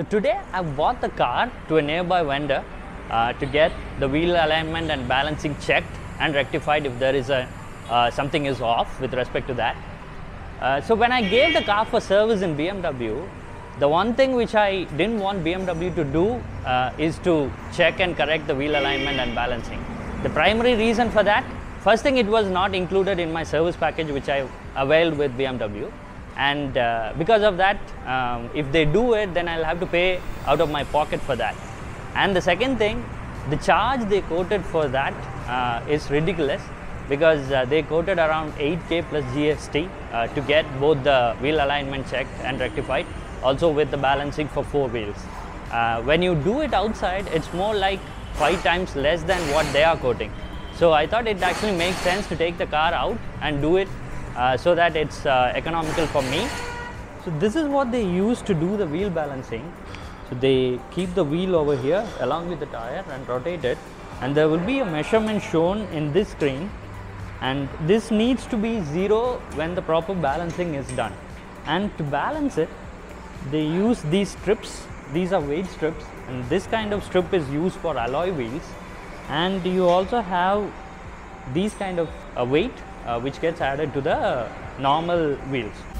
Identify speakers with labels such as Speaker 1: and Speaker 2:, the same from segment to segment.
Speaker 1: So today I bought the car to a nearby vendor uh, to get the wheel alignment and balancing checked and rectified if there is a uh, something is off with respect to that. Uh, so when I gave the car for service in BMW, the one thing which I didn't want BMW to do uh, is to check and correct the wheel alignment and balancing. The primary reason for that, first thing it was not included in my service package which I availed with BMW and uh, because of that um, if they do it then I'll have to pay out of my pocket for that. And the second thing, the charge they quoted for that uh, is ridiculous because uh, they quoted around 8k plus GST uh, to get both the wheel alignment checked and rectified, also with the balancing for four wheels. Uh, when you do it outside, it's more like five times less than what they are quoting. So I thought it actually makes sense to take the car out and do it so that it's uh, economical for me. So this is what they use to do the wheel balancing. So they keep the wheel over here along with the tire and rotate it. And there will be a measurement shown in this screen. And this needs to be zero when the proper balancing is done. And to balance it they use these strips. These are weight strips. And this kind of strip is used for alloy wheels. And you also have these kind of a weight. uh, Uh, which gets added to the normal wheels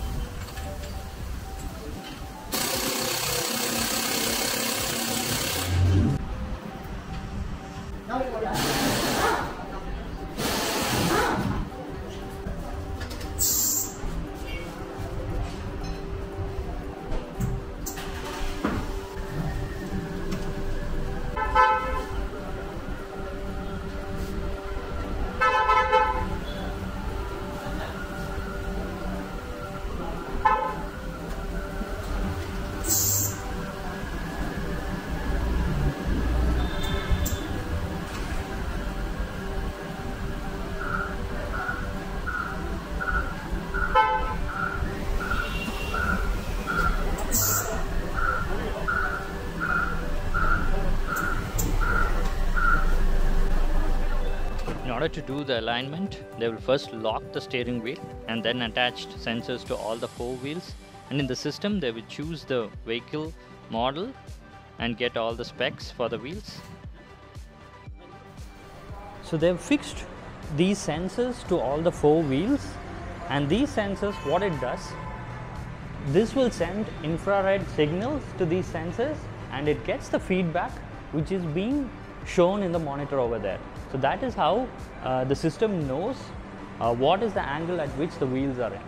Speaker 1: order to do the alignment, they will first lock the steering wheel and then attach sensors to all the four wheels. And in the system, they will choose the vehicle model and get all the specs for the wheels. So they've fixed these sensors to all the four wheels and these sensors what it does this will send infrared signals to these sensors and it gets the feedback which is being shown in the monitor over there. So that is how uh, the system knows uh, what is the angle at which the wheels are in.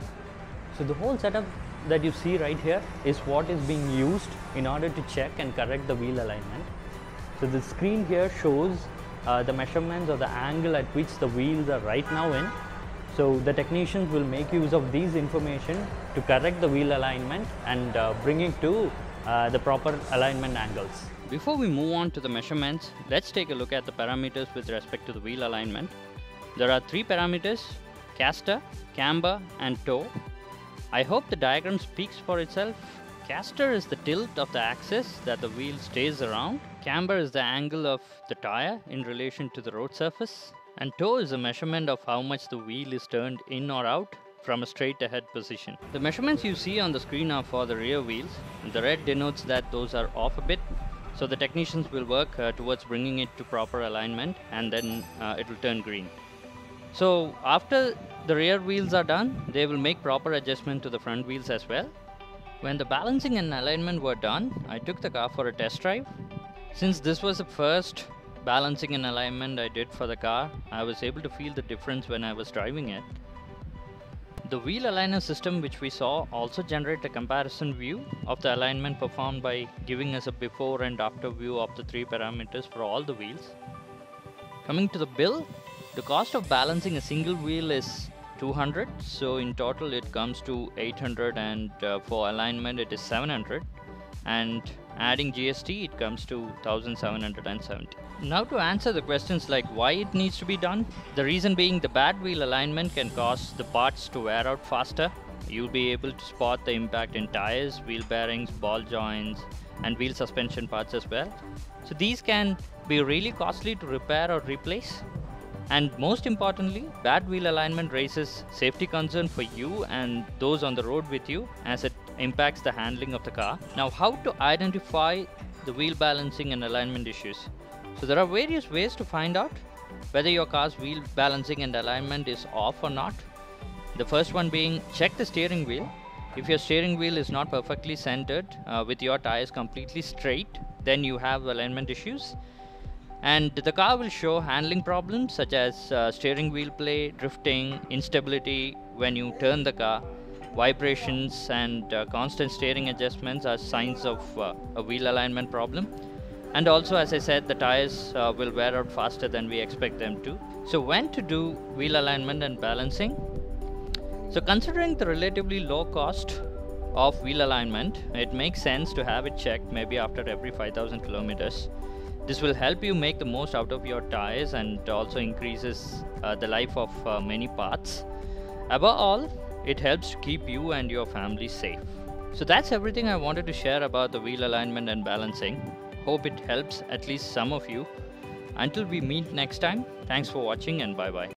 Speaker 1: So the whole setup that you see right here is what is being used in order to check and correct the wheel alignment. So the screen here shows uh, the measurements of the angle at which the wheels are right now in. So the technicians will make use of these information to correct the wheel alignment and uh, bring it to uh, the proper alignment angles. Before we move on to the measurements, let's take a look at the parameters with respect to the wheel alignment. There are three parameters, caster, camber and toe. I hope the diagram speaks for itself. Caster is the tilt of the axis that the wheel stays around. Camber is the angle of the tire in relation to the road surface. And toe is a measurement of how much the wheel is turned in or out from a straight ahead position. The measurements you see on the screen are for the rear wheels. The red denotes that those are off a bit. So the technicians will work uh, towards bringing it to proper alignment and then uh, it will turn green. So after the rear wheels are done, they will make proper adjustment to the front wheels as well. When the balancing and alignment were done, I took the car for a test drive. Since this was the first balancing and alignment I did for the car, I was able to feel the difference when I was driving it. The wheel aligner system which we saw also generate a comparison view of the alignment performed by giving us a before and after view of the three parameters for all the wheels. Coming to the bill, the cost of balancing a single wheel is 200 so in total it comes to 800 and uh, for alignment it is 700 and adding GST it comes to 1770. Now to answer the questions like why it needs to be done, the reason being the bad wheel alignment can cause the parts to wear out faster. You'll be able to spot the impact in tires, wheel bearings, ball joints and wheel suspension parts as well. So these can be really costly to repair or replace
Speaker 2: And most importantly, bad wheel alignment raises safety concern for you and those on the road with you as it impacts the handling of the car. Now, how to identify the wheel balancing and alignment issues? So there are various ways to find out whether your car's wheel balancing and alignment is off or not. The first one being check the steering wheel. If your steering wheel is not perfectly centered uh, with your tires completely straight, then you have alignment issues. And the car will show handling problems such as uh, steering wheel play, drifting, instability when you turn the car, vibrations, and uh, constant steering adjustments are signs of uh, a wheel alignment problem and also as I said the tires uh, will wear out faster than we expect them to. So when to do wheel alignment and balancing? So considering the relatively low cost of wheel alignment, it makes sense to have it checked maybe after every 5000 kilometers. This will help you make the most out of your tires and also increases uh, the life of uh, many parts. Above all, it helps keep you and your family safe. So that's everything I wanted to share about the wheel alignment and balancing. Hope it helps at least some of you. Until we meet next time, thanks for watching and bye bye.